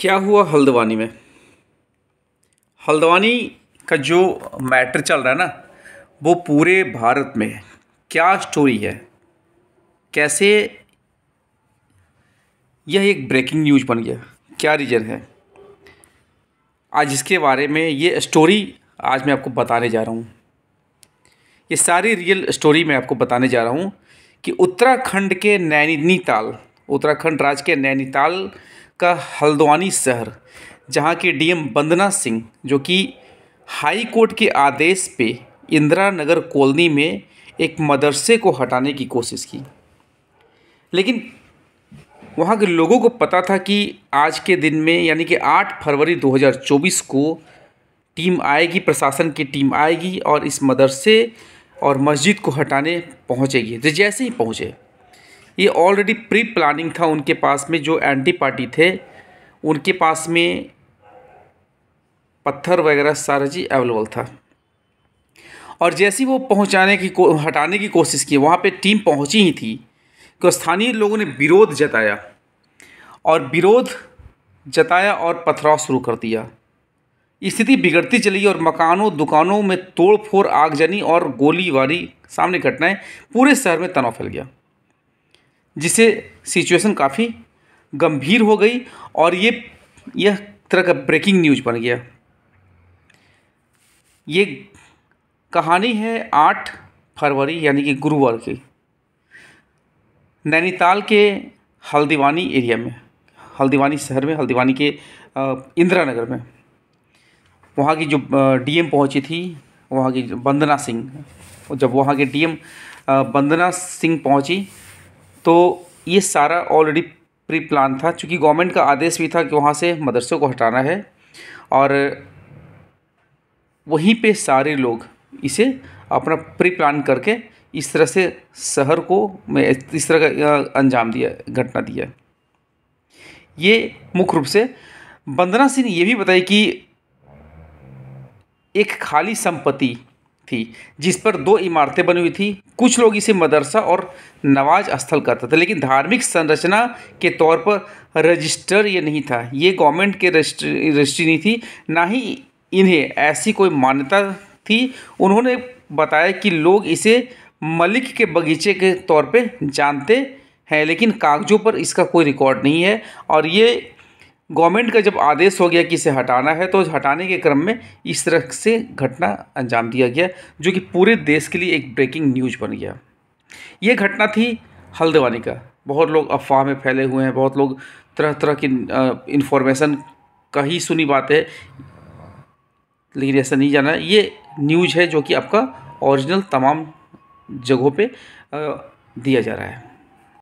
क्या हुआ हल्द्वानी में? हल्द्वानी का जो मैटर चल रहा है ना, वो पूरे भारत में क्या स्टोरी है? कैसे यह एक ब्रेकिंग न्यूज़ बन गया? क्या रीज़न है? आज इसके बारे में ये स्टोरी आज मैं आपको बताने जा रहा हूँ। ये सारी रियल स्टोरी मैं आपको बताने जा रहा हूँ कि उत्तराखंड के नैनीताल, उत्तराखंड राज्य के नैनीताल का हल्द्वानी शहर, जहाँ के डीएम वंदना सिंह, जो कि हाई कोर्ट के आदेश पे इंदिरा नगर कॉलोनी में एक मदरसे को हटाने की कोशिश की। लेकिन वहाँ के लोगों को पता था कि आज के दिन में, यानी कि 8 फरवरी 2024 को टीम आएगी, प्रशासन की टीम आएगी और इस मदरसे और मस्जिद को हटाने पहुँचेगी। तो जैसे ही पहुँचे ये ऑलरेडी प्री प्लानिंग था उनके पास में, जो एंटी पार्टी थे, उनके पास में पत्थर वगैरह सारा चीज़ अवेलेबल था। और जैसे ही वो पहुँचाने की को, हटाने की कोशिश की, वहाँ पे टीम पहुँची ही थी तो स्थानीय लोगों ने विरोध जताया। और विरोध जताया और पथराव शुरू कर दिया। स्थिति बिगड़ती चली और मकानों, दुकानों में तोड़ फोड़ आगजनी और गोलीबारी सामने घटनाएँ पूरे शहर में तनाव फैल गया। जिससे सिचुएशन काफ़ी गंभीर हो गई और ये, यह तरह का ब्रेकिंग न्यूज़ बन गया। ये कहानी है आठ फरवरी, यानी कि गुरुवार की। नैनीताल के हल्दीवानी एरिया में, हल्दीवानी शहर में, हल्दीवानी के इंदिरा नगर में। वहाँ की जो डीएम पहुँची थी, वहाँ की वंदना सिंह, जब वहाँ के डीएम वंदना सिंह पहुँची तो ये सारा ऑलरेडी प्री प्लान था क्योंकि गवर्नमेंट का आदेश भी था कि वहाँ से मदरसों को हटाना है और वहीं पे सारे लोग इसे अपना प्री प्लान करके इस तरह से शहर को में इस तरह का अंजाम दिया, घटना दिया। ये मुख्य रूप से वंदना सिंह ये भी बताई कि एक खाली संपत्ति थी, जिस पर दो इमारतें बनी हुई थी। कुछ लोग इसे मदरसा और नवाज़ स्थल करते थे, लेकिन धार्मिक संरचना के तौर पर रजिस्टर ये नहीं था। ये गवर्नमेंट के रजिस्ट्री नहीं थी, ना ही इन्हें ऐसी कोई मान्यता थी। उन्होंने बताया कि लोग इसे मलिक के बगीचे के तौर पे जानते हैं, लेकिन कागज़ों पर इसका कोई रिकॉर्ड नहीं है। और ये गवर्नमेंट का जब आदेश हो गया कि इसे हटाना है तो हटाने के क्रम में इस तरह से घटना अंजाम दिया गया, जो कि पूरे देश के लिए एक ब्रेकिंग न्यूज़ बन गया। ये घटना थी हल्द्वानी का। बहुत लोग अफवाह में फैले हुए हैं, बहुत लोग तरह तरह की इन्फॉर्मेशन का ही सुनी बात है। लेकिन ऐसा नहीं जाना, ये न्यूज़ है जो कि आपका ओरिजिनल तमाम जगहों पे दिया जा रहा है।